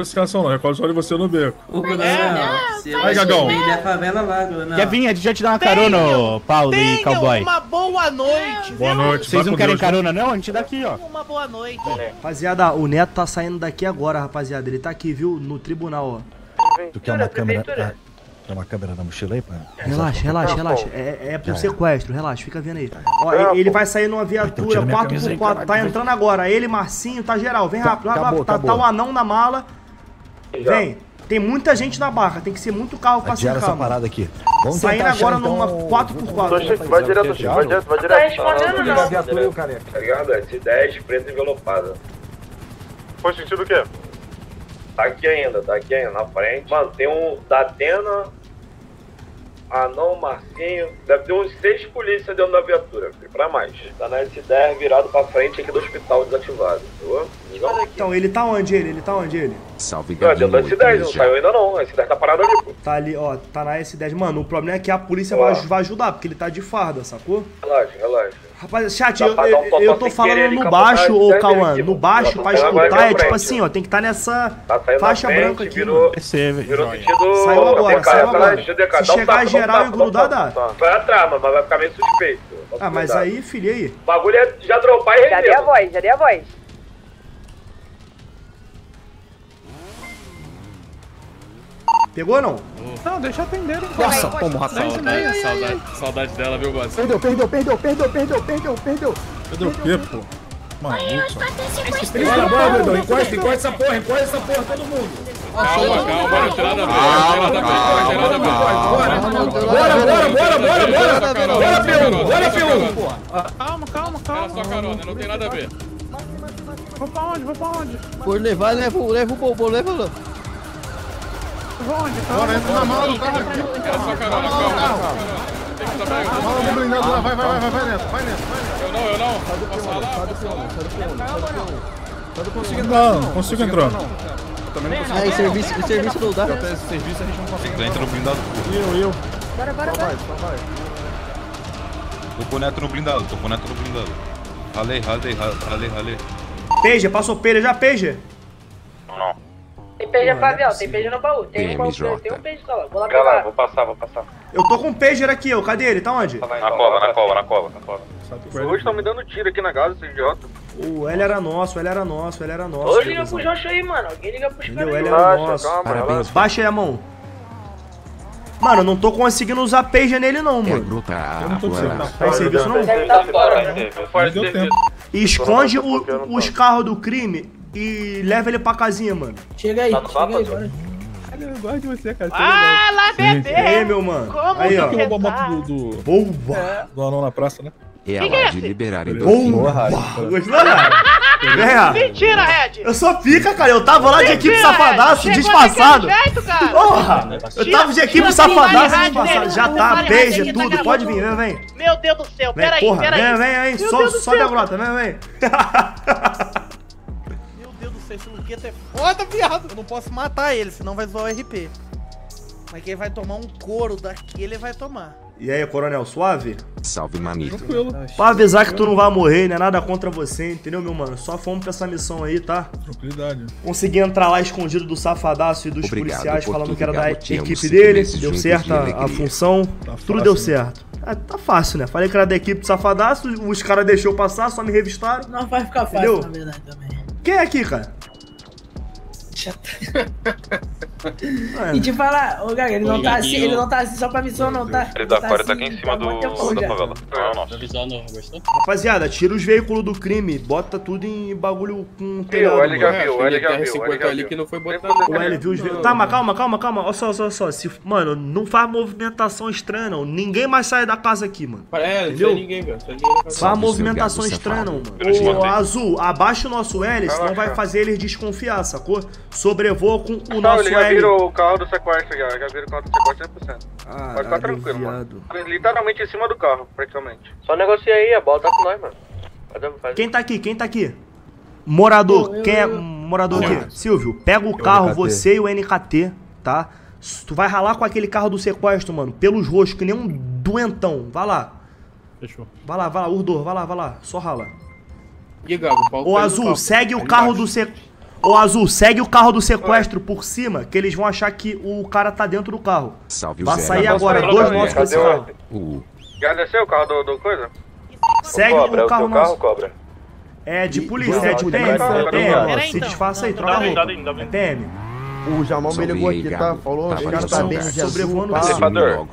classificação, não. Recordo só de você no beco. Ô, Coronel, se Vai, Gagão. Da favela lá, Coronel. Quer vir? Deixa eu te dar uma carona, ô, Paulo e Cowboy. uma boa noite, Boa noite. Vocês não querem Deus, né? carona, não? A gente dá aqui, ó. Uma boa noite. Rapaziada, o Neto tá saindo daqui agora, rapaziada. Ele tá aqui, viu? No tribunal, ó. Tu quer uma câmera? Ah, Quer uma câmera na mochila aí, pai? Relaxa, relaxa, relaxa. É, é por sequestro, relaxa, fica vendo aí. Ó, ele- vai sair numa viatura tira minha camisa aí, 4x4, tá entrando agora. Ele, Marcinho, tá geral. Vem rápido, rápido. Tá, acabou. tá o anão na mala. Vem. Tem muita gente na barra, tem que ser muito carro pra essa cercar, mano. parada aqui. Vamos Saindo agora então, numa o- 4x4. Vai direto, Chico, vai direto, vai direto. Tá respondendo Liga a viatura o careca. Tá ligado? S10 preto envelopado. Foi sentido o quê? Tá aqui ainda, tá aqui ainda, na frente. Mano, tem um da Atena, Anão, Marcinho. Deve ter uns seis polícias dentro da viatura, filho, pra mais. Tá na S10 virado pra frente aqui do hospital desativado? Não, Então, ele tá onde ele? Ele tá onde ele? Salve, não é dentro da Galinho. S10, não saiu ainda não. A S10 tá parado ali, pô. Tá ali, ó, tá na S10. Mano, o problema é que a polícia vai, vai ajudar, porque ele tá de farda, sacou? Relaxa, relaxa. Rapaz, chat, eu, um eu, eu tô falando no baixo, ô Cauã. No baixo, pra escutar, é tipo assim, ó, tem que estar nessa Tá faixa branca aqui. virou, virou sentido... Saiu agora, DK, saiu tá, agora. Se um chegar um geral tapa, e grudar, dá. Vai atrás, mano, mas vai ficar meio suspeito. Ah, mas aí, filha, e aí? O bagulho é já dropar e Já dei a render. voz, já dei a voz. Pegou ou não? Não, deixa atender. Nossa, como rapaz. Saudade, saudade, saudade dela, viu, Boss? Perdeu, perdeu, perdeu, perdeu, perdeu, perdeu, perdeu. Cadê o quê, pô? Maluco. Bora, bora, Bedão. Encosta, encosta essa porra, encosta essa porra, todo mundo. Calma, calma, não tem nada a ver, não tem nada a ver, não tem nada a ver. Bora, bora, bora, bora, bora. Bora, só P1, carona, bora, só P1. Calma, calma, Era calma. só carona, não tem nada a ver. Vou pra onde? Vou pra onde? Por levar, leva, leva o bobo, leva lá. Onde? Bora, entra na mala do carro aqui. Era só carona, calma, calma. Tem que saber. Mala do blindado lá, vai, vai, vai, vai, vai dentro, vai vai dentro. Eu não, eu não. Posso falar? Posso falar? Não, não consigo entrar. Aí, serviço, o serviço não dá. Entra no blindado. Eu, eu. Bora, bora, bora. Tô com o neto no blindado, tô com o neto no blindado. Ralei, ralei, ralei, ralei. Pager, passou Pager já, Pager. Tem peixe é tem peixe no baú. Tem um baú, tem um peixe só. lá. Vou lá pegar. vou passar, vou passar. Eu tô com um Pager aqui, ó. Cadê ele? Tá onde? Vai, Na cova, na pra cova, na cova, na cova. Hoje estão me dando tiro aqui na casa, esse idiota. O L era nosso, o L era nosso, o L era nosso. Ô, liga pro Josh aí, mano. Alguém liga pros caras Ele aí. era nosso. calma, Parabéns. relaxa. Baixa aí a mão. Mano, eu não tô conseguindo usar Pager nele não, É mano. bruta Eu não tô conseguindo. Tá em serviço não? Deve tá fora, né? Esconde o- os carros do crime e leva ele pra casinha, mano. Chega aí, Tá chega aí, mapa, bora. Eu gosto de você, cara. Ah, lá, bebê! E aí, meu mano? Como Aí, ó. que roubou a tá? moto do, do, Boa! do anão na praça, né? É a é hora de liberar então. Boa! Gostou, cara? Ó. Mentira, Red! Eu sou pica, cara. Eu tava lá de equipe Mentira, safadaço! Chegou disfarçado. daquele jeito, cara! Porra! Eu tava de equipe Tira safadaço, o disfarçado. Já tá, tá tudo. gravando. Pode vir, vem, vem. Meu Deus do céu, peraí, peraí. vem, vem, vem. Sobe a grota, vem, vem. Céu, esse Luqueta é foda, viado. Eu não posso matar ele, senão vai zoar o RP. Mas quem vai tomar um couro daqui, ele vai tomar. E aí, coronel, suave? Salve, manito. Tranquilo, Pra avisar que tu não vai morrer, não é nada contra você, entendeu, meu mano? Só fomos pra essa missão aí, tá? tranquilidade. Consegui entrar lá escondido do safadaço e dos Obrigado policiais falando tudo, que era da equipe dele. Deu certo de a, função. Tá Tudo fácil, deu né? certo. Ah, tá fácil, né? Falei que era da equipe do safadaço, os caras deixou passar, só me revistaram. Não vai ficar fácil, Entendeu? na verdade, também. Quem é aqui, cara? E te falar, ô Gaga, ele não tá assim, ele não tá assim só pra missão, não, tá? Ele da tá Core tá assim aqui em cima há do, da já. favela. Não é o nosso. Avisando, gostou? Rapaziada, tira os veículos do crime, bota tudo em bagulho com telhado. mano. já viu. ele já TR-50 ali que não foi botado. O L viu os veículos. Tá, mas calma, calma, calma. Olha só, olha só, olha só. Se, mano, não faz movimentação estranha, não. Ninguém mais sai da casa aqui, mano. É, não ninguém, velho. Só ninguém casa. Faz movimentação estranha, não, mano. Ô. Azul, abaixa o nosso L, senão vai fazer eles desconfiar, sacou? Sobrevoa com o Não, nosso ele já L. virou o carro do sequestro já, já virou o carro do sequestro 100%. Pode ficar tranquilo, viado. mano. Literalmente em cima do carro, praticamente. Só negocia aí, a bola tá com nós, mano. Faz. Quem tá aqui? Quem tá aqui? Morador. Eu, eu, Quem é morador aqui? Silvio, pega o carro, NKT. você e o NKT, tá? Tu vai ralar com aquele carro do sequestro, mano, pelos rostos, que nem um doentão. Vai lá. Fechou. Vai lá, vai lá, Urdor, vai lá, vai lá. Só rala. E Gago, o pau Ô, Azul, carro. segue o carro do sequestro. Ô, Azul, segue o carro do sequestro por cima, que eles vão achar que o cara tá dentro do carro. Salve o Vai Zé. sair agora, dois motos com esse carro. O Já desceu o carro do, do coisa? Segue o carro nosso. Cobra? É de polícia, é de PM, é PM. Peraí, Se então. disfarça aí, troca a roupa. É PM. O Jamal me ligou aqui, tá? Falou, os caras de tá bem Sobrevoando. Ceifador,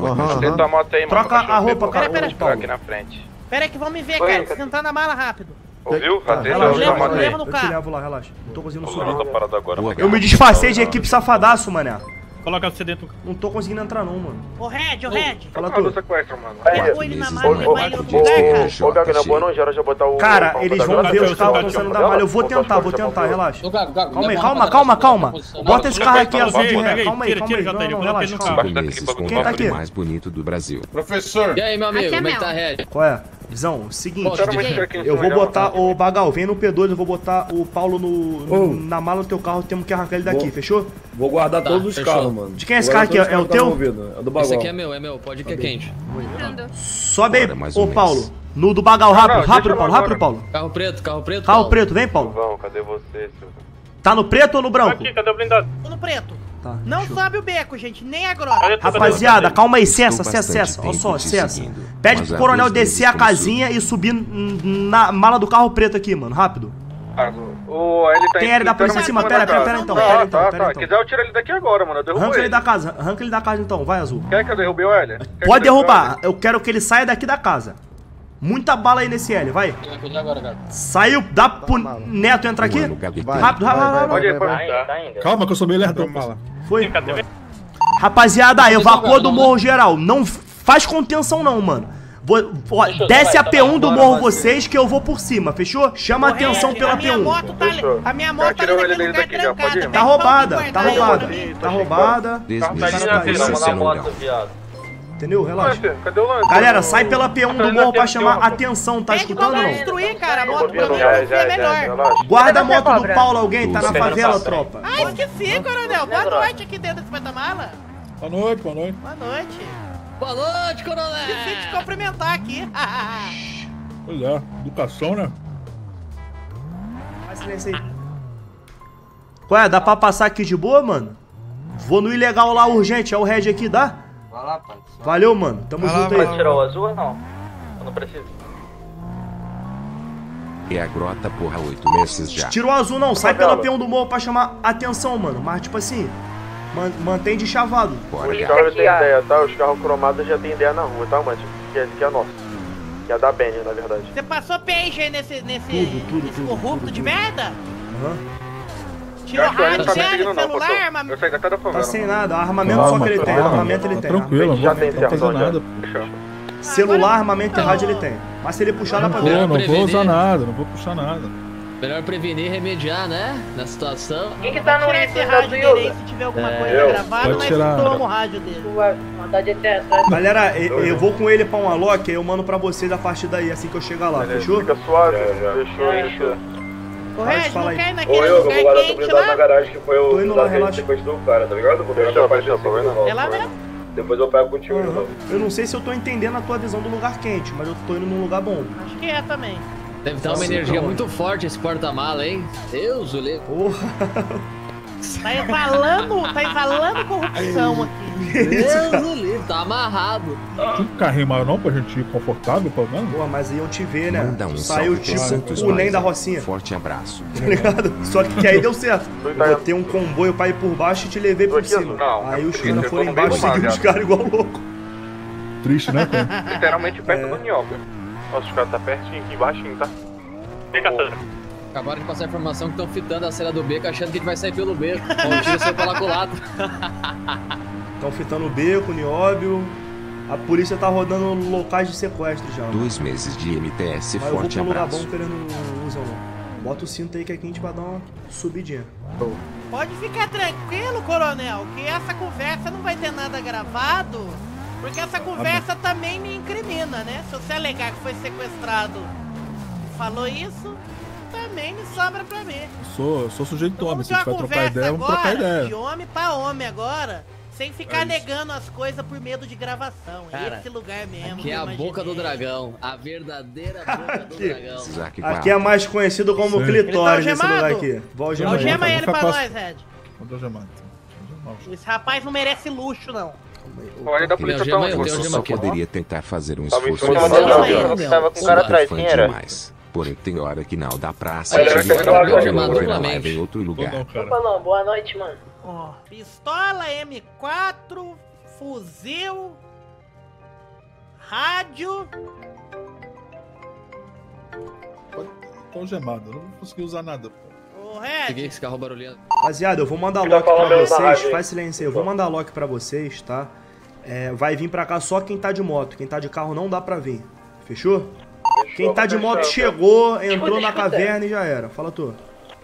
moto aí, mano. Troca a roupa, cara, Pera, pera. Paulo. Aqui na frente. Pera aí que vão me ver, cara. Sentar na mala rápido. Ouviu? Tá, Atende relaxa, a Leva- tua moto aí. leva no Eu te carro. levo lá, relaxa. Não tô conseguindo subir. tá parado agora. Boa, Eu me disfarcei de equipe safadaço, mané. Coloca você dentro do Não tô conseguindo entrar não, mano. Ô, Red, ô, Red. Fala Carro do tu. sequestro, mano. Pegou ele na e não. levar ele em outro lugar, cara. ô, Gago, na boa não gera já botar o. Cara, eles vão ver os carros estão saindo da malha. Eu vou tentar, vou tentar, relaxa. Calma aí, calma, calma, calma. Bota esse carro aqui, azul de ré. Calma aí, calma aí. Não, não, relaxa, calma. O Quem tá aqui? mais bonito do Brasil. Professor. E aí, meu amigo, como é que tá, Red? Qual é? Visão, seguinte. Eu vou botar o Bagal, vem no P2, eu vou botar o Paulo no, Ô. na mala do teu carro, temos que arrancar ele daqui, Vou. fechou? Vou guardar Tá, todos os fechou. carros, mano. De quem é esse carro aqui? É o teu? tá envolvido, É do Esse bagulho. aqui é meu, é meu, pode que é quente. Sobe aí, ô Paulo. No do Bagal, rápido, Não, não, rápido, Paulo, rápido. Paulo. Carro preto, carro preto. Carro Paulo. preto, vem, Paulo. Vão, cadê você, Silvio? Tá no preto ou no branco? cadê o blindado? Tô no preto. Tá, Não fechou. sobe o beco, gente. Nem a grota. Rapaziada, calma aí, cessa, cessa, cessa. Olha só, cessa. Pede pro coronel descer a como sou. casinha e subir na mala do carro preto aqui, mano. Rápido. O, ele tá Tem ele da polícia em cima, pera, pera, pera então, pera então, Tá, pera tá. então. Quiser eu tiro ele daqui agora, mano. Eu derrubo Arranca ele ele. da casa, arranca ele da casa então, vai, Azul. Quer que eu derrube o L? Pode derrubar, eu quero que ele saia daqui da casa. Muita bala aí nesse L, vai. Saiu, dá pro Neto entrar aqui? Rápido, vai, rápido, vai, rápido. Calma que eu sou meio lerdão, fala. Foi. Rapaziada, evacua do morro geral. Não faz contenção não, mano. Vou, ó, desce a P1 do morro vocês que eu vou por cima, fechou? Chama a atenção pela a minha P1. moto tá. A minha moto tá ali ele naquele lugar trancada. Tá roubada, tá roubada. Tá roubada. Dez Tá Entendeu? Relaxa. Lance, cadê o lance? Galera, sai pela P1 do morro pra chamar Atenção. tá escutando ou não destruir, cara. A moto pra mim é melhor. Guarda a moto do Paulo, alguém, tá na favela, tropa. Ah, esqueci, coronel. Boa noite aqui dentro desse porta-mala. Boa noite, boa noite. Boa noite. Boa noite, Esqueci de coronel. cumprimentar aqui. Pois é, educação, né? Faz silêncio aí. Qual é? Dá pra passar aqui de boa, mano? Vou no ilegal lá urgente, é o Red aqui, dá? Vai lá, pai. Valeu, mano. Tamo junto aí. tirar o azul ou não? Eu não preciso. É a grota, porra, oito meses já. Tira o azul não, sai pela favela. P1 do morro pra chamar atenção, mano. Mas tipo assim, man- mantém de chavado. Bora, Os carros têm ideia, tá? Os carros cromados já tem ideia na rua, tá, mano? Que é, que é nosso. Que é da Benny, na verdade. Você passou page aí nesse, nesse, Tudo, tudo, nesse tudo, corrupto tudo, de tudo. merda? Aham. Tirou Que ele rádio, tá seguindo, não, celular, armamento. Eu saí da cada favela. Tá sem nada, armamento só que ele tem, armamento ele Tá tem. tranquilo, não Já vou, tem não vou fazer nada. Celular, armamento e rádio ele tem. Mas se ele puxar, dá pra ver. não vou usar nada, não vou puxar nada. Melhor prevenir e remediar, né? Na situação. Quem que tá no esse rádio dele aí? Se tiver alguma coisa eu. gravada, nós tirar. toma o rádio dele. Galera, eu, eu vou com ele pra um unlock, aí eu mando pra vocês a partir daí, assim que eu chegar lá, fechou? Fica suave. Fechou, fechou. Ô, Red, não quer ir naquele eu, eu vou lugar guardar tua quente blindado na lá? garagem que foi o lá, da sequestrou cara, tá ligado? Vou pegar tua parte É lá mesmo? Depois eu pego contigo novo. Eu não sei se eu tô entendendo a tua visão do lugar quente, mas eu tô indo num lugar bom. Acho que é também. Deve estar uma energia então. muito forte esse porta-mala, hein? Deus o livre. Porra, Tá exalando, tá exalando corrupção aqui. Deus o tá amarrado. Tinha um carrinho maior não pra gente ir confortável, pelo menos? porra, mas iam te ver, né? Manda um Saiu tipo Santos o Nem Baixo. da Rocinha, Forte abraço. tá ligado? Só que, que aí deu certo. Eu botei um comboio pra ir por baixo e te levei por cima. não, Aí os caras eu foram embaixo e seguiram os caras igual louco. Triste, né, cara? Literalmente perto É. do Niobe. Nossa, os caras tá pertinho aqui, baixinho, tá? Vem, Cassandra. Acabaram de passar a informação que estão fitando a cena do beco, achando que a gente vai sair pelo beco. Bom, tira saiu pela culata. Estão fitando o beco, o nióbio. A polícia tá rodando locais de sequestro já. mano. Dois meses de MTS, Mas eu vou forte lugar abraço. bom que eles não usam não. Bota o cinto aí que aqui a gente vai dar uma subidinha. Pode ficar tranquilo, coronel, que essa conversa não vai ter nada gravado, porque essa conversa também me incrimina, né? Se você alegar que foi sequestrado e falou isso, também me sobra pra mim. Sou, sou sujeito de homem. Se vai trocar ideia, vamos trocar agora, de ideia. homem pra homem agora, Sem ficar É negando as coisas por medo de gravação. Cara, Esse lugar mesmo. Que é a eu boca do dragão. A verdadeira boca do dragão. Aqui é mais conhecido como Sim. clitóris Ele esse tá lugar aqui. Algema Vou ele pra nós, então. Algemar. Esse rapaz não merece luxo, não. Olha da polícia algema tá onde? Você algema só poderia tentar fazer um esforço. Algema meu. Tava com o cara atrás, quem era? demais. Porém, tem hora que não dá tá pra ver na novamente. live em outro lugar. não, cara. Falando, boa noite, mano. Ó, pistola M4, fuzil, rádio. Tô algemado. Eu não vou conseguir usar nada, pô. Peguei esse carro barulhento. Rapaziada, eu vou mandar lock pra vocês. Faz silêncio aí. Eu vou mandar lock pra vocês, tá? É, vai vir pra cá só quem tá de moto. Quem tá de carro não dá pra vir. Fechou? Quem tá de moto chegou, entrou na escuta. caverna e já era. Fala tu.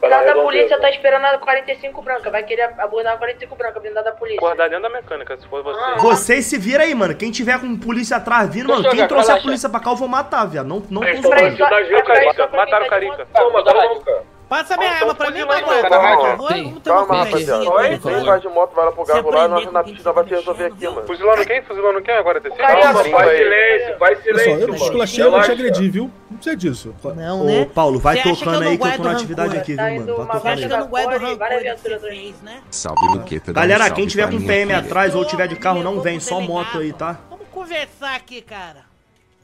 Blindada da polícia tá esperando a 45 branca. Vai querer abordar a 45 branca, blindada da polícia. Guardar dentro da mecânica, se for você. Ah. Vocês se viram aí, mano. Quem tiver com polícia atrás vindo, mano, quem trouxer a polícia pra cá, eu vou matar, viado. Não, não bandido da Gil, Carica. Mataram o Carica. Não, passa minha Então, arma pra mim, favor. tem. Vamos ter uma Calma, conversinha. com Oi, quem vai de moto, vai lá pro Se carro lá, nós na pista vai tá resolver aqui, mano. Fuzilando quem? Fuzilando quem agora? Calma, faz silêncio, faz Pessoal, silêncio, eu mano. esculachei, eu vou te agredir, viu? Não precisa disso. Não, Ô, né? Paulo, vai tocando não aí que eu tô na atividade rancor? aqui, Tá viu, mano? Vai uma tocando aí. não Corre, rancor várias do fez, né? Salve, Luqueta. Galera, quem tiver com PM atrás ou tiver de carro, não vem. Só moto aí, tá? Vamos conversar aqui, cara.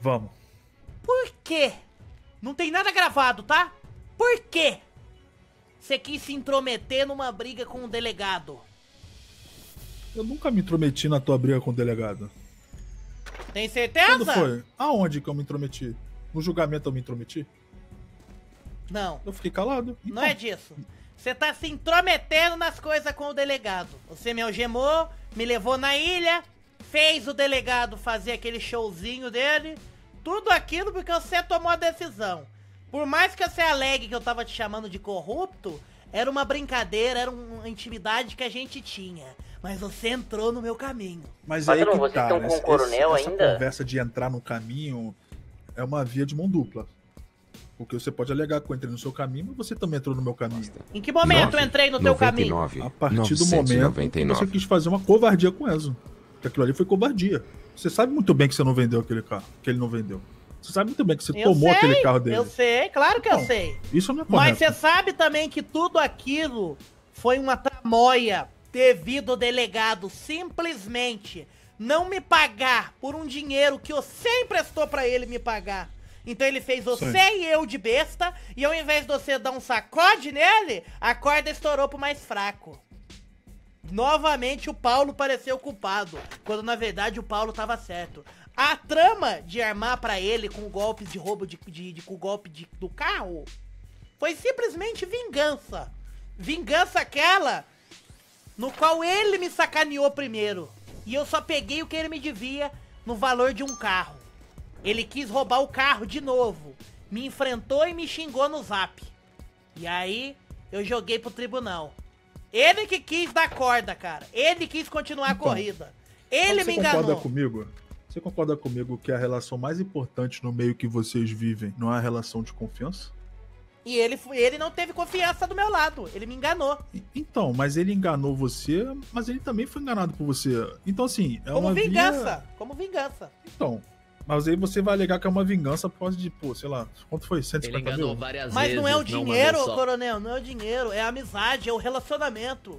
Vamos. Por quê? Não tem nada gravado, tá? Por quê? Você quis se intrometer numa briga com o delegado. Eu nunca me intrometi na tua briga com o delegado. Tem Quando certeza? foi? Aonde que eu me intrometi? No julgamento eu me intrometi? Não, Eu fiquei calado. não é disso. Você tá se intrometendo nas coisas com o delegado. Você me algemou, me levou na ilha, fez o delegado fazer aquele showzinho dele. Tudo aquilo porque você tomou a decisão. Por mais que você alegue que eu tava te chamando de corrupto, era uma brincadeira, era uma intimidade que a gente tinha. Mas você entrou no meu caminho. Mas Patrão, aí que vocês tá, estão com essa- o coronel essa ainda? conversa de entrar no caminho é uma via de mão dupla. Porque você pode alegar que eu entrei no seu caminho, mas você também entrou no meu caminho. Em que momento eu entrei no teu caminho? 99, A partir do momento que 999. você quis fazer uma covardia com o Enzo. Porque aquilo ali foi covardia. Você sabe muito bem que você não vendeu aquele carro, que ele não vendeu. Você sabe muito bem que você Eu tomou sei, aquele carro dele. Eu sei, claro que eu sei. Isso não é Mas correto. você sabe também que tudo aquilo foi uma tramóia devido ao delegado simplesmente não me pagar por um dinheiro que você emprestou pra ele me pagar. Então ele fez você Sim. e eu de besta, e ao invés de você dar um sacode nele, a corda estourou pro mais fraco. Novamente o Paulo pareceu culpado, quando na verdade o Paulo tava certo. A trama de armar pra ele com golpes de roubo de, de, de- com golpe de- do carro foi simplesmente vingança. Vingança aquela no qual ele me sacaneou primeiro. E eu só peguei o que ele me devia no valor de um carro. Ele quis roubar o carro de novo. Me enfrentou e me xingou no zap. E aí eu joguei pro tribunal. Ele que quis dar corda, cara. Ele quis continuar a Então, corrida. Ele Você me concorda enganou. comigo? Você concorda comigo que a relação mais importante no meio que vocês vivem não é a relação de confiança? E ele, ele não teve confiança do meu lado. Ele me enganou. Então, mas ele enganou você, mas ele também foi enganado por você. Então, assim, é como uma via- vingança. Como vingança. Então, mas aí você vai alegar que é uma vingança por causa de, pô, sei lá, quanto foi? Ele 150 enganou mil? várias Mas vezes. não é o dinheiro, coronel, não é o dinheiro, é a amizade, é o relacionamento.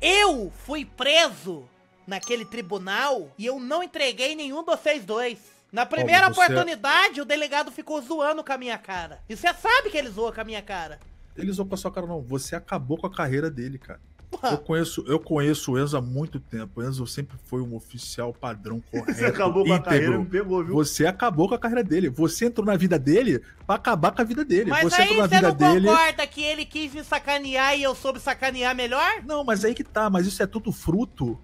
Eu fui preso naquele tribunal e eu não entreguei nenhum de vocês dois. Na primeira você- oportunidade, o delegado ficou zoando com a minha cara. E você sabe que ele zoou com a minha cara. Ele zoou com a sua cara, não. Você acabou com a carreira dele, cara. Eu Porra, conheço, eu conheço o Enzo há muito tempo. O Enzo sempre foi um oficial padrão correto. Você acabou com a íntegro. carreira, me pegou, viu? Você acabou com a carreira dele. Você entrou na vida dele pra acabar com a vida dele. mas você aí entrou na você vida não dele. concorda que ele quis me sacanear e eu soube sacanear melhor? Não, mas aí que tá. Mas isso é tudo fruto.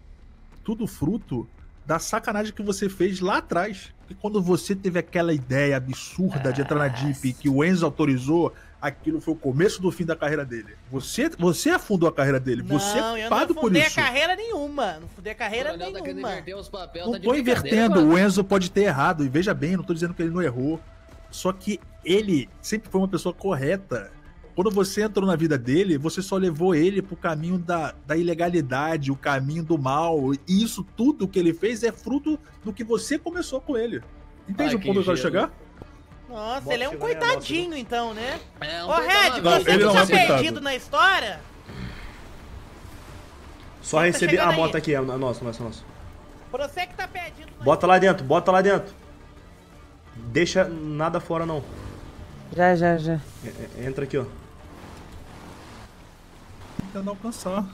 Tudo fruto da sacanagem que você fez lá atrás. E quando você teve aquela ideia absurda de entrar na Jeep que o Enzo autorizou, aquilo foi o começo do fim da carreira dele. Você, você afundou a carreira dele. você não, é eu não culpado por fundei a isso. carreira nenhuma. Não fundei a carreira nenhuma. papéis, Não tá de tô invertendo, mano. o Enzo pode ter errado, e veja bem, não tô dizendo que ele não errou. Só que ele sempre foi uma pessoa correta. Quando você entrou na vida dele, você só levou ele pro caminho da, da ilegalidade, o caminho do mal. E isso tudo que ele fez é fruto do que você começou com ele. Entende Ai, o ponto que eu quero que chegar? Nossa, Bota ele é um aí coitadinho, então, né? É, um Ô, Red, Não, você ele que não tá é coitado. perdido na história, Só receber. A aí. moto aqui, é nosso, nosso, nosso. você que tá perdido na Bota lá dentro, bota lá dentro. Deixa nada fora, não. Já, já, já. É- é- Entra aqui, ó. Tentando alcançar.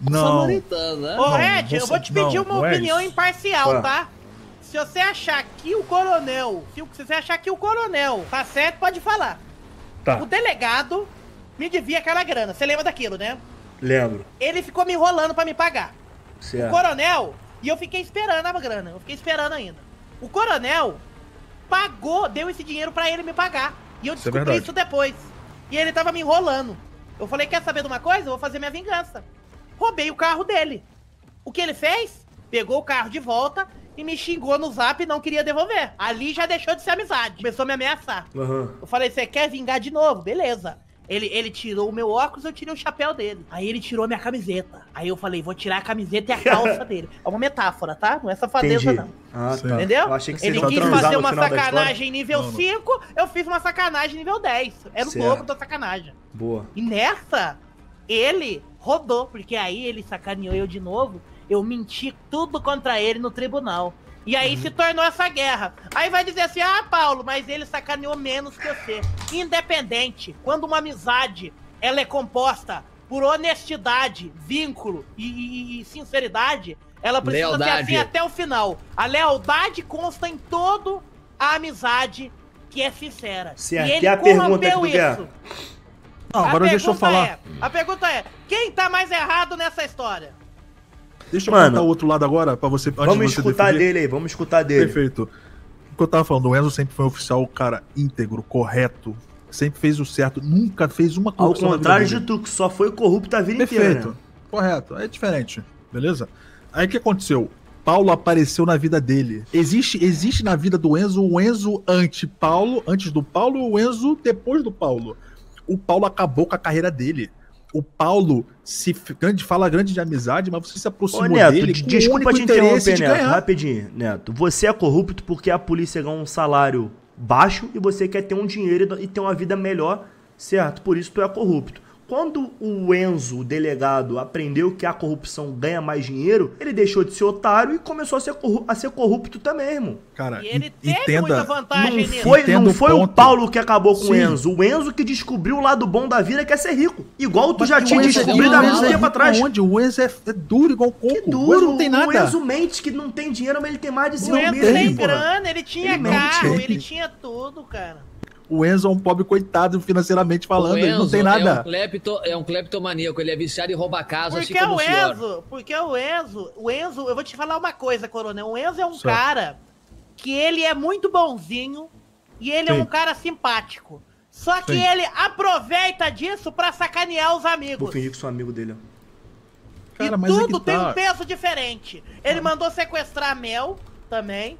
Não. Samaritano, né? Ô, Red, você- eu vou te pedir não, uma é opinião isso. imparcial, tá? Se você achar que o coronel, se o- você achar que o coronel tá certo, pode falar. Tá. O delegado me devia aquela grana. Você lembra daquilo, né? Lembro. Ele ficou me enrolando pra me pagar. O Certo. coronel, e eu fiquei esperando a grana. Eu fiquei esperando ainda. O coronel pagou, deu esse dinheiro pra ele me pagar. E eu Isso é descobri isso depois. E ele tava me enrolando. Eu falei, quer saber de uma coisa? Eu vou fazer minha vingança. Roubei o carro dele. O que ele fez? Pegou o carro de volta e me xingou no zap e não queria devolver. Ali já deixou de ser amizade. Começou a me ameaçar. Aham. Eu falei, você quer vingar de novo? Beleza. Ele, ele tirou o meu óculos, eu tirei o chapéu dele. Aí ele tirou a minha camiseta. Aí eu falei, vou tirar a camiseta e a calça dele. É uma metáfora, tá? Não é safadeza, Entendi. não. Ah, tá. Entendeu? Eu achei que você Ele ia quis fazer uma sacanagem nível Não, não. 5, eu fiz uma sacanagem nível 10. Era o Certo. dobro da sacanagem. Boa. E nessa, ele rodou, porque aí ele sacaneou eu de novo. Eu menti tudo contra ele no tribunal. E aí se tornou essa guerra. Aí vai dizer assim: ah, Paulo, mas ele sacaneou menos que você. Independente, quando uma amizade ela é composta por honestidade, vínculo e, e- e sinceridade, ela precisa ser Lealdade. assim até o final. A lealdade consta em todo a amizade que é sincera. Certo. E ele E a pergunta tu quer? isso. Não, agora deixa eu falar. é- a pergunta é: quem tá mais errado nessa história? Deixa eu Mano, contar o outro lado agora, pra você. Vamos você escutar definir. dele aí, vamos escutar dele. Perfeito. O que eu tava falando, o Enzo sempre foi um oficial, cara, íntegro, correto. Sempre fez o certo, nunca fez uma Ao corrupção vida contrário de tu, que só foi corrupto a vida inteira. Perfeito. Né? Correto. É diferente. Beleza? Aí o que aconteceu? Paulo apareceu na vida dele. Existe, existe na vida do Enzo o Enzo anti-Paulo, antes do Paulo, e o Enzo depois do Paulo. O Paulo acabou com a carreira dele. O Paulo se grande, fala grande de amizade, mas você se Ô, aproximou Neto, dele de- com desculpa te interromper, Neto. ganhar. Rapidinho, Neto. Você é corrupto porque a polícia ganha um salário baixo e você quer ter um dinheiro e ter uma vida melhor, certo? Por isso tu é corrupto. Quando o Enzo, o delegado, aprendeu que a corrupção ganha mais dinheiro, ele deixou de ser otário e começou a ser, corru- a ser corrupto também, irmão. Cara, E ele teve entenda. muita vantagem Não foi, não o foi o ponto. Paulo que acabou com o Sim. Enzo. O Enzo que descobriu o lado bom da vida que é ser rico. Igual tu já Mas tinha o Enzo é- descobrido o há Enzo muito é tempo rico atrás. Aonde? O Enzo é, é duro igual coco. Que O Enzo duro. não tem O nada. Enzo mente que não tem dinheiro, mas ele tem mais de 5 O Enzo mil. tem grana, ele tinha Ele mente, carro, ele- ele tinha tudo, cara. O Enzo é um pobre coitado financeiramente falando, O ele não tem É nada. um, clepto, é um cleptomaníaco, ele é viciado em roubar casa, assim Porque como o. Enzo, porque o Enzo, o Enzo, eu vou te falar uma coisa, coronel. O Enzo é um Certo. cara que ele é muito bonzinho e ele é Sim. um cara simpático. Só que Sim. ele aproveita disso pra sacanear os Vou amigos. fingir que sou amigo dele. ó. Cara, e mas é tudo que tem tá. um peso diferente. Ele mandou sequestrar a Mel também.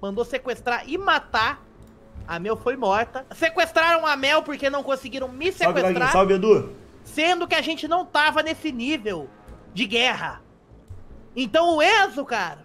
Mandou sequestrar e matar. A Mel foi morta. Sequestraram a Mel porque não conseguiram me sequestrar. Salve, Edu. Sendo que a gente não tava nesse nível de guerra. Então o Enzo, cara,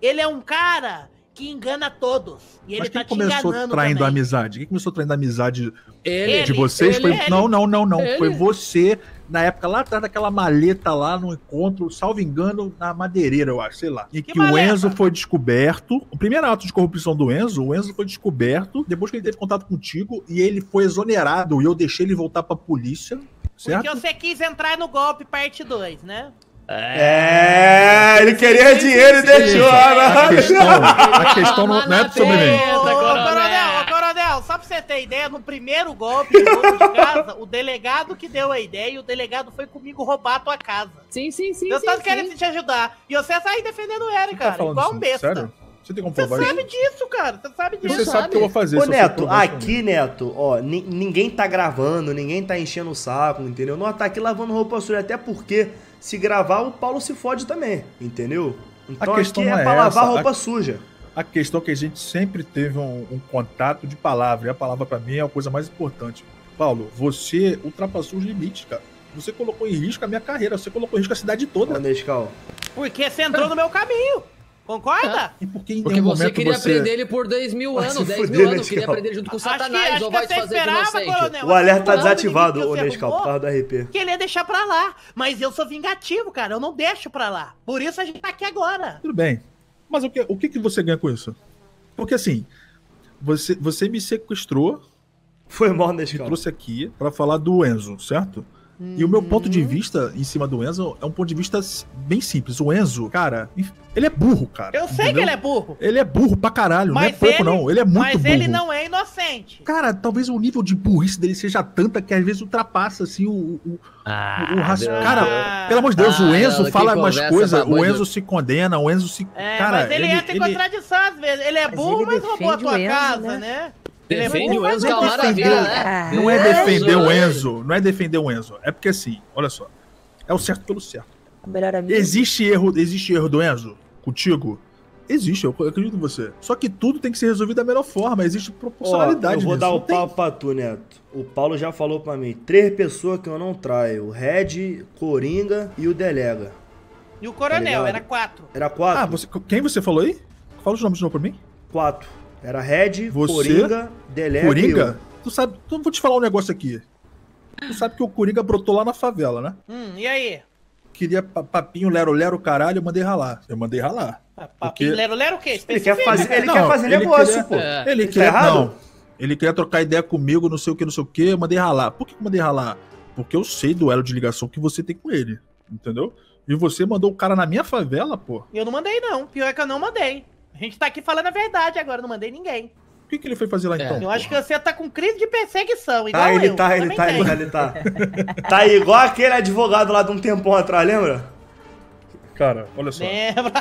ele é um cara que engana todos. E ele Mas quem tá te começou traindo a também. amizade? Quem começou traindo a amizade Ele, de vocês? ele, foi... ele. Não, não, não, não. Ele. Foi você, na época lá atrás daquela maleta lá no encontro, salvo engano, na madeireira, eu acho, sei lá. E Que que, o? Enzo foi descoberto. O primeiro ato de corrupção do Enzo, o Enzo foi descoberto depois que ele teve contato contigo e ele foi exonerado. E eu deixei ele voltar pra polícia. Certo? Porque você quis entrar no golpe parte 2, né? É, ele queria dinheiro e deixou. A né? questão, a questão não, não é sobre mim. Só pra você ter ideia, no primeiro golpe de casa, o delegado que deu a ideia e o delegado foi comigo roubar a tua casa. Sim, sim, sim. Eu sim. querendo te ajudar. E você sai defendendo ele, Você cara, tá igual um besta. Sério? Você tem como Você provar sabe isso? disso, cara. Você sabe E disso. você sabe o que eu vou fazer. Ô, você Neto, aqui, Neto, ó, ni- ninguém tá gravando, ninguém tá enchendo o saco, entendeu? Nós tá aqui lavando roupa suja, até porque se gravar, o Paulo se fode também, entendeu? Então aqui questão é não é pra lavar roupa a- suja. A questão é que a gente sempre teve um, um contato de palavra. E a palavra, pra mim, é a coisa mais importante. Paulo, você ultrapassou os limites, cara. Você colocou em risco a minha carreira, você colocou em risco a cidade toda. Ô, Nescau. Porque você entrou no meu caminho. Concorda? E por que em Porque nenhum você queria você... prender ele por 10 mil Vai anos, se 10 fuder, mil anos, queria prender ele junto com o Acho que, Satanás, acho ou que vai fazer de esperava, coronel. O alerta tá desativado, ô Nescau, por causa do RP. Que ele ia deixar pra lá. Mas eu sou vingativo, cara. Eu não deixo pra lá. Por isso a gente tá aqui agora. Tudo bem. Mas o que, o que, que você ganha com isso? Porque assim, você, você me sequestrou, Foi mal, me Nescau. trouxe aqui pra falar do Enzo, certo? E o meu ponto de vista em cima do Enzo é um ponto de vista bem simples. O Enzo, cara, ele é burro, cara. Eu sei que entendeu? ele é burro. Ele é burro pra caralho, não é Mas pouco ele, não. Ele é muito mas burro. ele não é inocente. Cara, talvez o nível de burrice dele seja tanta que às vezes ultrapassa assim o. o, Ah, o raci- Deus. Cara, pelo amor de Deus, Ah, o Enzo que fala umas coisas, o Enzo do- se condena, o Enzo se. É, cara, mas ele, entra em contradição às vezes. Ele é burro, ele mas roubou a tua Enzo, casa, né? né? É Defende o Enzo mas que é uma maravilha, né? Não é Deus, defender o. Enzo, não é defender o Enzo. É porque assim, olha só. É o certo pelo certo. Existe erro, existe erro do Enzo contigo? Existe, eu acredito em você. Só que tudo tem que ser resolvido da melhor forma, existe Ó, proporcionalidade eu vou nisso. dar o tem- papo pra tu, Neto. O Paulo já falou pra mim. Três pessoas que eu não traio. O Red, Coringa e o Delega. E o Tá coronel, ligado? era quatro. Era quatro? Ah, você, quem você falou aí? Fala os nomes de novo pra mim. Quatro. Era Red, Você, Coringa, e Coringa? Tu sabe, tu vou te falar um negócio aqui. Tu sabe que o Coringa brotou lá na favela, né? Hum, e aí? Queria pa- papinho, lero, lero, caralho, eu mandei ralar. Eu mandei ralar. Papinho, Porque- lero, lero o quê? Ele quer fazer, ele Não, quer fazer ele negócio, queria- pô. É. Ele Tá queria, errado? não. Ele queria trocar ideia comigo, não sei o que, não sei o que, eu mandei ralar. Por que eu mandei ralar? Porque eu sei do elo de ligação que você tem com ele, entendeu? E você mandou o cara na minha favela, pô. Eu não mandei, não. Pior é que eu não mandei. A gente tá aqui falando a verdade agora, não mandei ninguém. O que, que ele foi fazer lá É. então? Eu acho que você tá com crise de perseguição, igual Tá, ele eu. tá, ele Também tá, ele tá, ele tá. Tá igual aquele advogado lá de um tempão atrás, lembra? Cara, olha só. Lembra?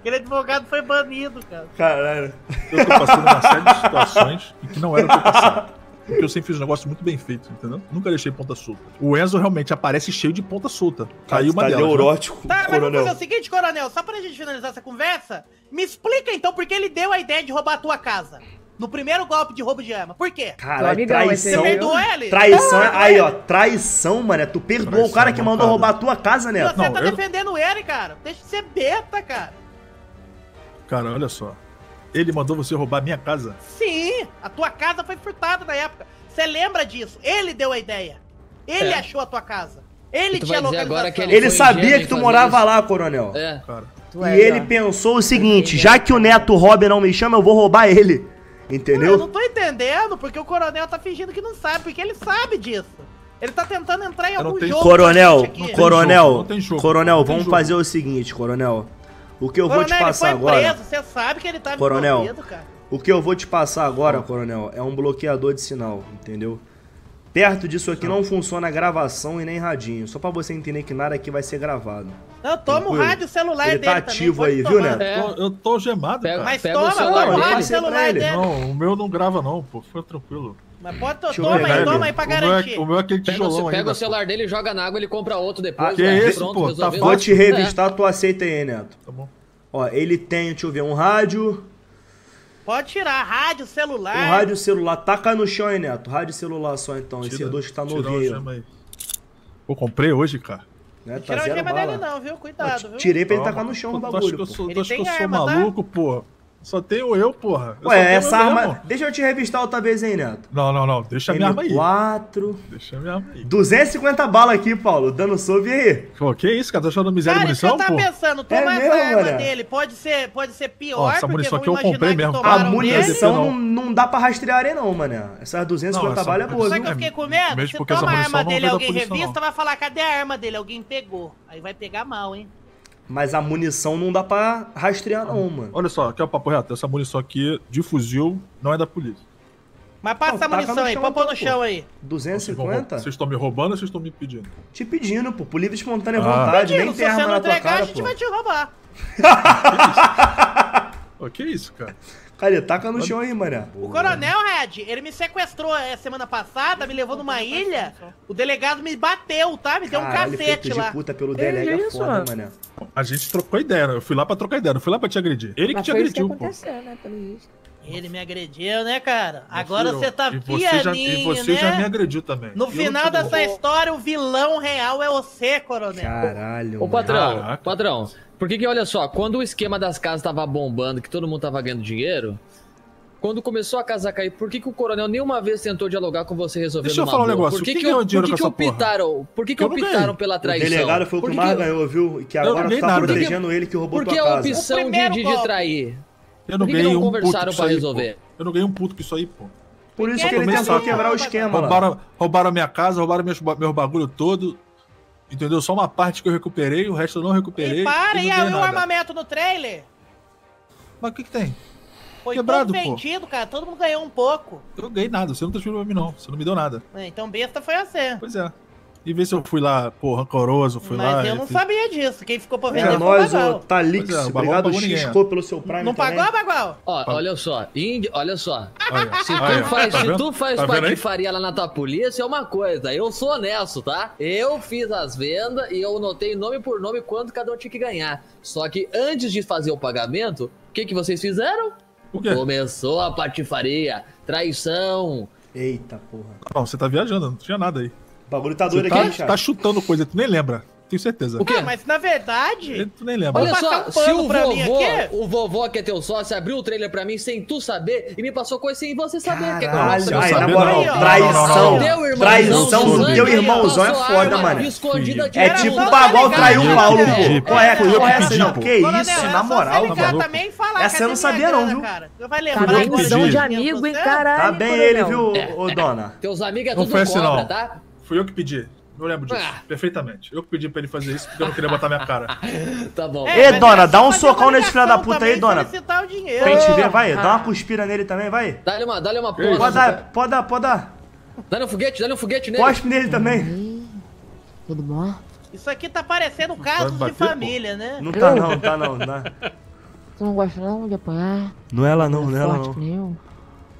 Aquele advogado foi banido, cara. Caralho. Eu tô passando uma série de situações em que não era pra eu passar. Porque eu sempre fiz um negócio muito bem feito, entendeu? Nunca deixei ponta solta. O Enzo realmente aparece cheio de ponta solta. Caiu uma tá delas. né? neurótico, Tá, mas vamos coronel. fazer o seguinte, coronel, só pra gente finalizar essa conversa, me explica então por que ele deu a ideia de roubar a tua casa. No primeiro golpe de roubo de arma. Por quê? Caralho, amigão, traição. Você perdoou ele? Traição, Ah, aí ó, traição, mano. Tu perdoou Traição, o cara que mandou roubar a tua casa, E né? você Não, tá eu- defendendo ele, cara. Deixa de ser beta, cara. Cara, olha só. Ele mandou você roubar minha casa. Sim, a tua casa foi furtada na época. Você lembra disso? Ele deu a ideia. Ele É. achou a tua casa. Ele tinha localização. que Ele foi sabia que tu morava isso. lá, coronel. É. Cara, E é, ele ó. pensou o seguinte: já que o neto Robin não me chama, eu vou roubar ele. Eu Entendeu? não tô entendendo, porque o coronel tá fingindo que não sabe, porque ele sabe disso. Ele tá tentando entrar em Eu algum jogo. Coronel, coronel, jogo, coronel, vamos jogo. fazer o seguinte, coronel. O que eu vou te Coronel, ele passar foi agora. preso, você sabe que ele tá Coronel. envolvido, cara. O que eu vou te passar agora, coronel, é um bloqueador de sinal, entendeu? Perto disso aqui não funciona gravação e nem radinho. Só pra você entender que nada aqui vai ser gravado. Não, toma o rádio celular Ele dele tá também, ativo pode aí, viu, Neto? É. eu, tô gemado, cara. Mas Pega o toma, celular toma o rádio celular ele. dele. Não, o meu não grava não, pô. Fica tranquilo. Mas pode, eu toma aí, toma aí pra o meu, garantir. é, o meu é aquele Pega, tijolão o, pega ainda, o celular dele, joga na água, ele compra outro depois. Ah, que velho. isso, pô, tá. Vou te É. revistar, tu aceita aí, Neto. Tá bom. Ó, ele tem, deixa eu ver, um rádio. Pode tirar rádio, celular. Um rádio celular. Taca no chão aí, Neto. Rádio celular só então. Esse Tira- dois que tá tira novinho. Pô, comprei hoje, cara. Né? Tá Tira a zero gema dele não, viu? Cuidado, viu? Tirei pra ele Toma. tacar no chão o bagulho, que eu pô. sou, tu Ele acha que eu sou tá? maluco, pô? Só tenho eu, porra. Eu só Ué, essa arma... mesmo. Deixa eu te revistar outra vez aí, Neto. Não, não, não. Deixa a minha arma aí. M4... Deixa a minha arma aí. 250 balas aqui, Paulo. Dando sob aí. Pô, que isso, cara? Tá achando miséria Cara, de isso que eu munição, tava pensando, tomar É essa mesmo, arma dele pode ser, pode ser pior, Ó, essa munição aqui eu comprei mesmo. A munição não. não, dá pra rastrear aí não, mané. Essas 250 Não, essa balas é boa, munição- viu? que eu fiquei com medo? Mesmo Se porque essa toma a munição arma dele alguém revista, vai falar, cadê a arma dele? Alguém pegou. Aí vai pegar mal, hein? Mas a munição não dá pra rastrear não, mano. Olha só, aqui é o papo reto. Essa munição aqui de fuzil não é da polícia. Mas passa Não, a taca munição aí, pôr no chão aí. Vocês vão- 250? Vocês estão me roubando ou vocês estão me pedindo? Te pedindo, pô. Por livre e espontânea Ah. vontade. Pedindo, Nem se tem você arma não na tua entregar, a cara, gente pô. vai te roubar. Ô, que isso, cara? Cara, taca no chão aí, mané. O coronel, Red, ele me sequestrou eh, semana passada, me levou numa ilha, o delegado me bateu, tá? Me deu um cacete feito de lá. puta pelo delega é isso, foda, mano? mané. A gente trocou ideia, né? Eu fui lá pra trocar ideia, não fui lá pra te agredir. Ele que te que agrediu, pô. né? Ele me agrediu, né, cara? Agora você tá e você já, pianinho, E você né? já me agrediu também. No Eu final dessa dou. história, o vilão real é você, coronel. Caralho. Ô, patrão, Caraca. patrão, por que que, olha só, quando o esquema das casas tava bombando, que todo mundo tava ganhando dinheiro, quando começou a casa a cair, por que que o coronel nenhuma vez tentou dialogar com você resolver Deixa eu falar um negócio, Por que que, o- dinheiro por que que porra? optaram, por que que Eu optaram pela O traição? delegado foi o Por que que- mais ganhou, viu? Que agora tá nada. protegendo ele que roubou Por tua que a casa. opção O de, de, golpe. trair? Eu não Por que que ganhei não um puto conversaram com isso pra aí, resolver? pô. Eu não ganhei um puto com isso aí, pô. Por isso Porque que ele tentou só- quebrar o esquema. Roubaram, roubaram a minha casa, roubaram meus, meus bagulho todo. Entendeu? Só uma parte que eu recuperei, o resto eu não recuperei. E para, e não e o armamento no trailer? Mas o que que tem? Foi Quebrado, todo pô. vendido, cara. Todo mundo ganhou um pouco. Eu não ganhei nada, você não transferiu pra mim não. Você não me deu nada. É, Então besta foi você. Pois é. E vê se eu fui lá, pô, rancoroso, fui lá. Mas eu não fiz- sabia disso. Quem ficou pra vender É foi o ô Talix. É, o Obrigado, não pagou ninguém, Xisco, pelo seu Prime Não também. pagou, Bagal? Ó, olha só, índio, olha só. Olha, Se olha, tu faz, tá se tu faz Tá patifaria lá na tua polícia, é uma coisa. Eu sou honesto, tá? Eu fiz as vendas e eu notei nome por nome quanto cada um tinha que ganhar. Só que antes de fazer o pagamento, o que, que vocês fizeram? O quê? Começou a patifaria, traição. Eita, porra. Não, você tá viajando, não tinha nada aí. O bagulho tá doido tá, aqui, hein, chat? tá chutando coisa, tu nem lembra. Tenho certeza. O quê? Ah, mas na verdade. Tu nem lembra. Olha só, um se o vovô, aqui. o vovô que é teu sócio, abriu o trailer pra mim sem tu saber e me passou coisa sem você saber. Que Caralho, ai, eu na sabia, moral, não. traição. Traição do teu irmãozão é foda, mano. É tipo o Bagal tá traiu o Paulo, pô. Qual é, qual é que essa pedi, não? Que isso, é na moral, mano. também falar, Essa eu não sabia minha não, viu? Vai Tá lembrar que pedi de amigo, hein, caralho. Tá bem ele, viu, ô dona? Teus amigos é Não tudo foi assim, cobra, não. tá? Fui eu que pedi. Não lembro disso. Ah. Perfeitamente. Eu que pedi pra ele fazer isso porque eu não queria botar minha cara. Tá bom. É, Ei, mas dona, é dá um socão nesse filho da puta aí, dona. solicitar o dinheiro. Pra gente ver, vai. Ah. Dá uma cuspira nele também, vai. Dá-lhe uma, dá-lhe uma Pode porra. dar, pode dar, pode dar. Dá-lhe um foguete, dá-lhe um foguete nele. Cospe nele também. Tudo bom? Isso aqui tá parecendo casos bater, de pô? família, né? Não tá não, tá não. Não, Tu não gosta não de apanhar? não é ela não, não é ela Forte não.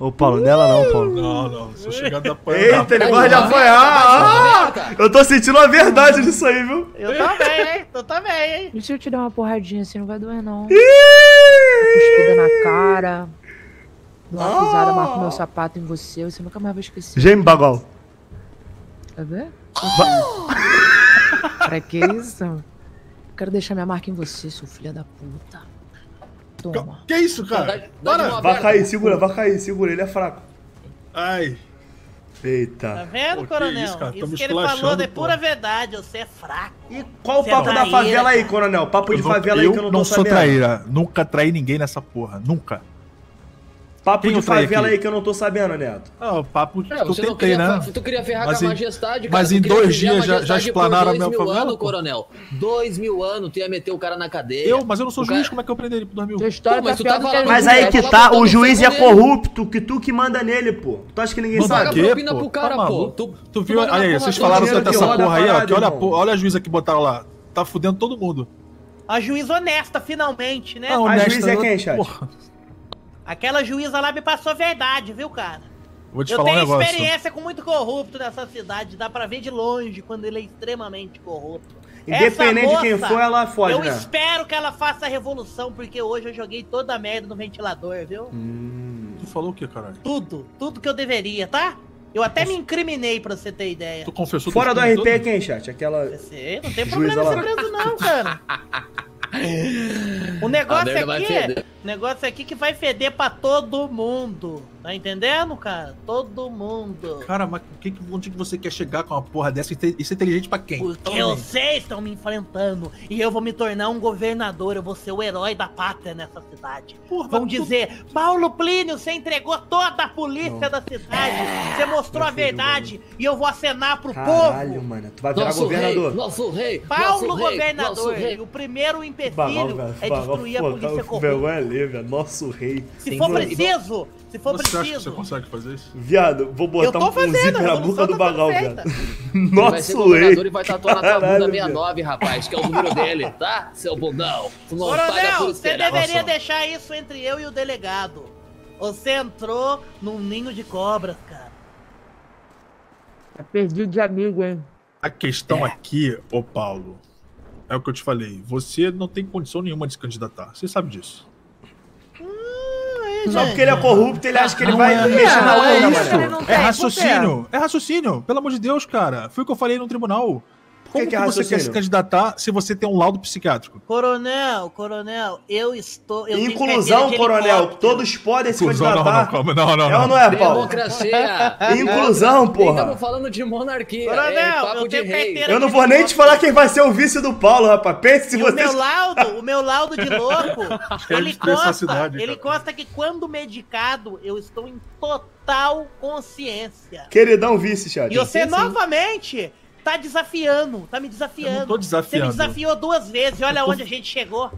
Eu? Ô, Paulo, não é ela não, Paulo. Não, não. Se eu chegar da apanhar. Eita, ele gosta de apanhar. Ah, Eu tô sentindo a verdade disso aí, viu? Eu também, hein? Tu também, hein? E se eu te der uma porradinha assim, não vai doer não. Cuspida na cara. Uma pisada, marco meu sapato em você, você nunca mais vai esquecer. Geme Bagal. Quer ver? pra que isso? Quero deixar minha marca em você, seu filho da puta. Toma. Que isso, cara? Dá- dá Para! Vai cair, segura, vai cair, segura, ele é fraco. Ai. Tá Eita. vendo, Pô, que coronel? isso, cara? Tamo que ele falou é pura verdade. Você é fraco. E qual o Você papo é da favela aí, coronel? Papo de Eu não- favela aí que eu não tô sou sabendo. traíra. Nunca traí ninguém nessa porra. Nunca. Papo Quem de eu favela aqui? aí que eu não tô sabendo, Neto. Ah, o papo que É, eu você não tentei, queria, né? Tu queria ferrar Mas com a majestade, mas Tu em dois dias já- já explanaram a dois minha mil favela, anos, pô. coronel. Dois mil anos, tu ia meter o cara na cadeia. Eu, mas eu não sou juiz, cara- como é que eu prenderia por 2000? Tua história Pô, mas tá tu pior tava do que lá a no Mas aí Vai que tá, o juiz é corrupto, que tu que manda nele, pô. Tu acha que ninguém Manda sabe? Paga quê, propina pô? pro cara, Tá pô. Tu, viu? Aí, vocês falaram tanto que essa porra aí, ó. Que olha, a juíza que botaram lá. Tá fudendo todo mundo. A juíza honesta, finalmente, né? Ah, A juíza é eu- quem, chat? Aquela juíza lá me passou verdade, viu, cara? Vou te Eu falar um tenho negócio. experiência com muito corrupto nessa cidade. Dá pra ver de longe quando ele é extremamente corrupto. Independente Essa de quem moça, for, ela foge, Eu né? espero que ela faça a revolução, porque hoje eu joguei toda a merda no ventilador, viu? Hum. Tu falou o quê, caralho? Tudo, tudo que eu deveria, tá? Eu até me incriminei pra você ter ideia. Tu confessou Fora do RP quem, chat? Aquela. Você não tem Juíza problema ser preso, não, cara. O negócio vai aqui, o negócio aqui que vai feder pra todo mundo. Tá entendendo, cara? Todo mundo. Cara, mas que, que- onde que você quer chegar com uma porra dessa? Isso é inteligente pra quem? Porque mim. vocês estão me enfrentando e eu vou me tornar um governador, eu vou ser o herói da pátria nessa cidade. Porra, Vão mas tu- dizer, Paulo Plínio, você entregou toda a polícia da cidade, você mostrou a verdade e eu vou acenar pro Caralho, povo. mano. Tu vai virar Nosso rei, governador. nosso rei, Paulo nosso rei, governador, nosso rei. e o primeiro empecilho é destruir a polícia corrupta. Velho. Nosso rei. Se Tem for preciso, se for Você acha que você preciso. consegue fazer isso? Viado, vou botar um, um fazendo, zíper na boca do Bagal, viado. Ele vai ser e vai tatuar na tua bunda Caralho, 69, rapaz, que é o número dele, tá? Seu bundão. Tu não paga Coronel, você deveria Nossa. deixar isso entre eu e o delegado. Você entrou num ninho de cobras, cara. Tá perdido de amigo, hein? A questão aqui, ô Paulo, é o que eu te falei. Você não tem condição nenhuma de se candidatar. Você sabe disso. Aí, Só gente? porque ele é corrupto, ele acha que ele Não vai é, mexer na não é. É raciocínio. É raciocínio. Pelo amor de Deus, cara. Foi o que eu falei no tribunal. Como que que, é você quer se candidatar se você tem um laudo psiquiátrico? Coronel, coronel, eu estou. Eu Inclusão, coronel. Todos podem se Inclusão, não, candidatar. não, calma, não, não, É ou não. não é, Paulo? Democracia. Inclusão, porra. Estamos falando de monarquia. Coronel, é papo eu de tenho rei. carteira Eu não vou nem te falar quem vai ser o vice do Paulo, rapaz. Pense se E o você. meu laudo, o meu laudo de louco, ele consta, cidade, ele consta que quando medicado, eu estou em total consciência. Queridão vice, chat. E você novamente tá desafiando, tá me desafiando. Eu não tô desafiando. Você me desafiou duas vezes, olha tô- onde a gente chegou.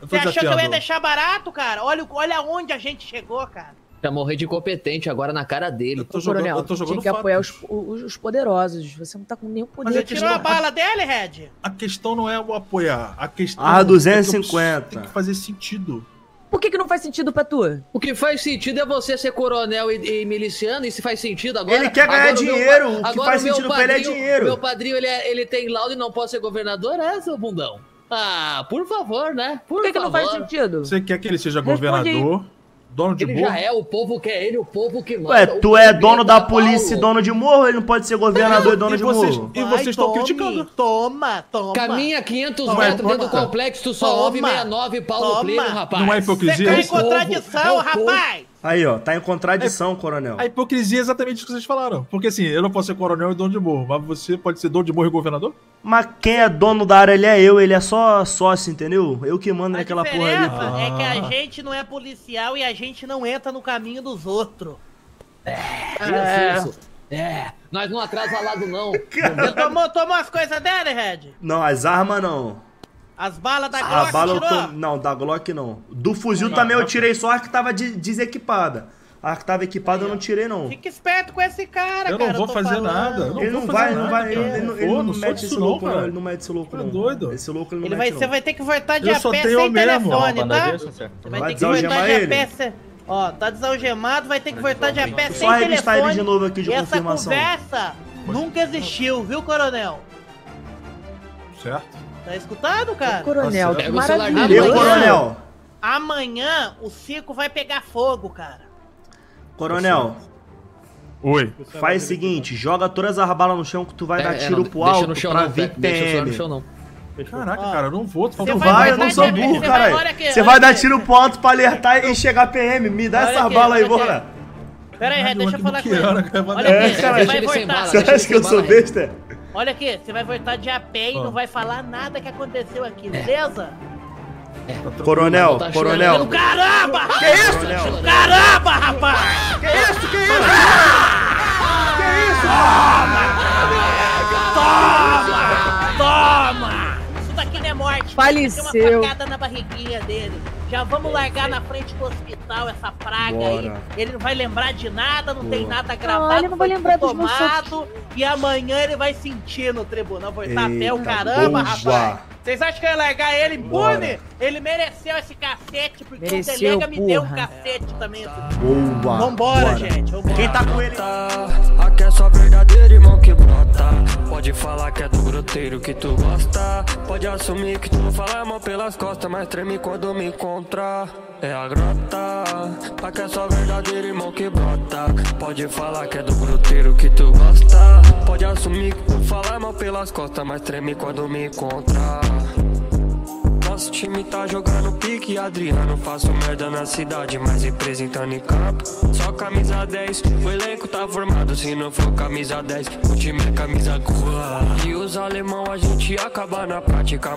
Você achou que eu ia desafiando. deixar barato, cara? Olha, olha onde a gente chegou, cara. Já morrer de incompetente agora na cara dele. Eu tô jogando, Coronel, eu tô tinha jogando que apoiar os, os, os poderosos. Você não tá com nenhum poder. Mas a aqui, Tirou a bala dele, Red? A questão não é o apoiar. A questão Ah, é que eu 250. Tem que fazer sentido. Por que, que não faz sentido pra tu? O que faz sentido é você ser coronel e, e miliciano, e se faz sentido agora. Ele quer ganhar agora o meu dinheiro, pa- o que agora faz meu sentido pra ele é padrinho- dinheiro. Meu padrinho, ele, é- ele tem laudo e não pode ser governador, é, seu bundão? Ah, por favor, né? Por, Por que, que não favor. faz sentido? Você quer que ele seja Responde governador, dono de Ele morro? já é, o povo quer ele, o povo que manda. Ué, tu é dono da polícia e dono de morro? Ele não pode ser governador e dono e de vocês- morro? E vocês estão criticando. Toma, toma. Caminha 500 Não, metros é dentro do toma. complexo, tu só Toma. ouve 69 Paulo Toma. Plínio, rapaz. Não é Você hipocrisia? tá em isso? povo, contradição, é rapaz. Aí, ó, tá em contradição, coronel. A hipocrisia é exatamente o que vocês falaram. Porque assim, eu não posso ser coronel e dono de morro, mas você pode ser dono de morro e governador? Mas quem é dono da área, ele é eu, ele é só sócio, entendeu? Eu que mando A naquela porra ali. diferença pô. é que a Ah. gente não é policial e a gente não entra no caminho dos outros. Isso, isso. É, nós não atrasa lado não. Tomou, tomou as coisas dele, Red? Não, as armas não. As balas da A Glock bala eu tirou? tô... Não, da Glock não. Do fuzil também eu tirei só a que tava de- desequipada. A que tava equipada eu não tirei, não. Fica esperto com esse cara, Eu não cara. vou tô fazer falando. nada, eu não Ele vou não vai, não nada, vai, cara. ele, ele não, ele Pô, não não mete esse não, louco, não. Ele não mete esse louco, Tá não. doido? Esse louco ele não Ele mete, vai, não. você vai ter que voltar de Eu a só pé tenho sem eu mesmo. telefone, Não, tá? Vai vai ter que voltar de a ele. pé sem... Ó, tá desalgemado, vai ter que voltar de a pé sem Só revistar telefone. ele de novo aqui de e essa confirmação. conversa nunca existiu, viu, coronel? Certo? Tá escutado, cara? Coronel, Nossa, que pega o coronel. Amanhã o circo vai pegar fogo, cara. Coronel, Oi. faz o seguinte, joga todas as balas no chão que tu vai É, dar é, tiro não, pro deixa alto no chão pra não, Pepe, deixa o no chão não. Caraca, cara, eu não vou. Tu vai vai, eu não sou burro, aqui, Você vai dar tiro pro alto pra alertar e chegar PM. Me dá Olha essa aqui, bala aí, lá. Pera aí, Red, deixa eu falar com ele. Cara, Olha É, aqui, cara, você acha que eu sou besta? Olha aqui, você vai voltar de a pé e Ó. não vai falar nada que aconteceu aqui, beleza? Coronel, Tá coronel. chorando. Caramba! rapaz! Que isso? Coronel. Caramba, rapaz! Que isso? Que isso? Toma! Toma! Isso daqui não é morte. Faleceu. Tem uma facada na barriguinha dele. Já vamos largar na frente do hospital essa praga aí. Bora. Ele não vai lembrar de nada, não tem Boa. nada gravado. Não, ele não vai foi lembrar tomado, E amanhã ele vai sentir no tribunal. Vou estar a pé o caramba, boa. rapaz. Vocês acham que eu ia largar ele impune? Ele mereceu esse cacete, porque Mereceu, o delega me deu um cacete também. Boa. Vambora, Bora. gente. Vambora. Quem tá com ele? Aqui é só verdadeiro irmão que brota Pode falar que é do groteiro que tu gosta. Pode assumir que tu fala mal pelas costas Mas treme quando me encontrar É a grota. Aqui é só verdadeiro irmão que brota. Pode falar que é do groteiro que tu gosta. Pode assumir que tu fala mal pelas costas Mas treme quando me encontrar nosso time tá jogando pique, Adriano. Faço merda na cidade, mas representando em campo. Só camisa 10, o elenco tá formado. Se não for camisa 10, o time é camisa 4. E os alemão a gente acaba na prática.